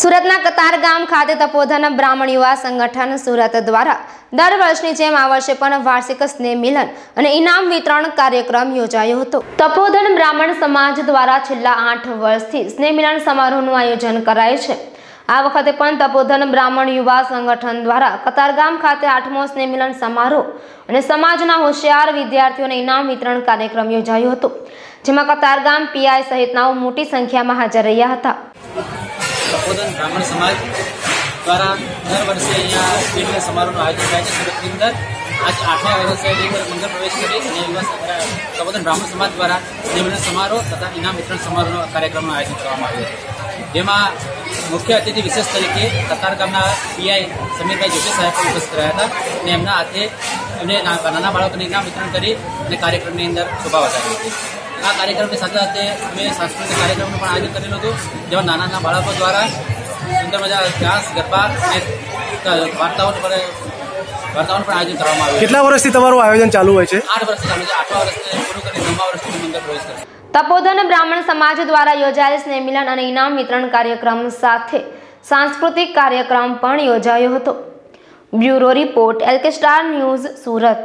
સુરતના કતારગામ ખાતે તપોધન બ્રાહ્મણ યુવા સંગઠન સુરત દ્વારા દર વર્ષની જેમ આ વર્ષે પણ વાર્ષિક સ્નેહ મિલન અને ઇનામ વિતરણ કાર્યક્રમ યોજાયો હતો. તપોધન બ્રાહ્મણ સમાજ દ્વારા છેલ્લા આઠ વર્ષથી સ્નેહ મિલન સમારોહનું આયોજન કરાય છે. આ વખતે પણ તપોધન બ્રાહ્મણ યુવા સંગઠન દ્વારા કતારગામ ખાતે આઠમો સ્નેહ મિલન સમારોહ અને સમાજના હોશિયાર વિદ્યાર્થીઓને ઇનામ વિતરણ કાર્યક્રમ યોજાયો હતો, જેમાં કતારગામ પીઆઈ સહિતનાઓ મોટી સંખ્યામાં હાજર રહ્યા હતા. તપોધન બ્રાહ્મણ સમાજ દ્વારા દર વર્ષે અહીંયા સ્પીડ સમારોહનું આયોજન થાય છે. સુરતની અંદર આજ આઠમા વર્ષે મંગળ પ્રવેશ કરી અને યુવા સ- બ્રાહ્મણ સમાજ દ્વારા નિમણૂક સમારોહ તથા ઇનામ વિતરણ સમારોહનો કાર્યક્રમનું આયોજન કરવામાં આવ્યું હતું. જેમાં મુખ્ય અતિથિ વિશેષ તરીકે કતાર ગામના પીઆઈ સમીરભાઈ જોશી સાહેબ પણ ઉપસ્થિત રહ્યા હતા અને એમના હાથે એમને નાના બાળકોને ઇનામ વિતરણ કરી અને કાર્યક્રમની અંદર શોભા વધારી હતી. આ કાર્યક્રમની સાથે સાથે અમે સાંસ્કૃતિક કાર્યક્રમનું પણ આયોજન કરેલું હતું જેમાં નાના નાના બાળકો દ્વારા સુંદર મજા ડાન્સ ગરબા અને વાર્તાઓનું પણ વાર્તાઓનું પણ આયોજન કરવામાં આવ્યું કેટલા વર્ષથી તમારું આયોજન ચાલુ હોય છે? આઠ વર્ષથી ચાલુ છે આઠમા વર્ષને પૂરું કરી તપોધન બ્રાહ્મણ સમાજ દ્વારા યોજાયેલ સ્નેહમિલન અને ઇનામ વિતરણ કાર્યક્રમ સાથે સાંસ્કૃતિક કાર્યક્રમ પણ યોજાયો હતો. Bureau report L K star news, Surat.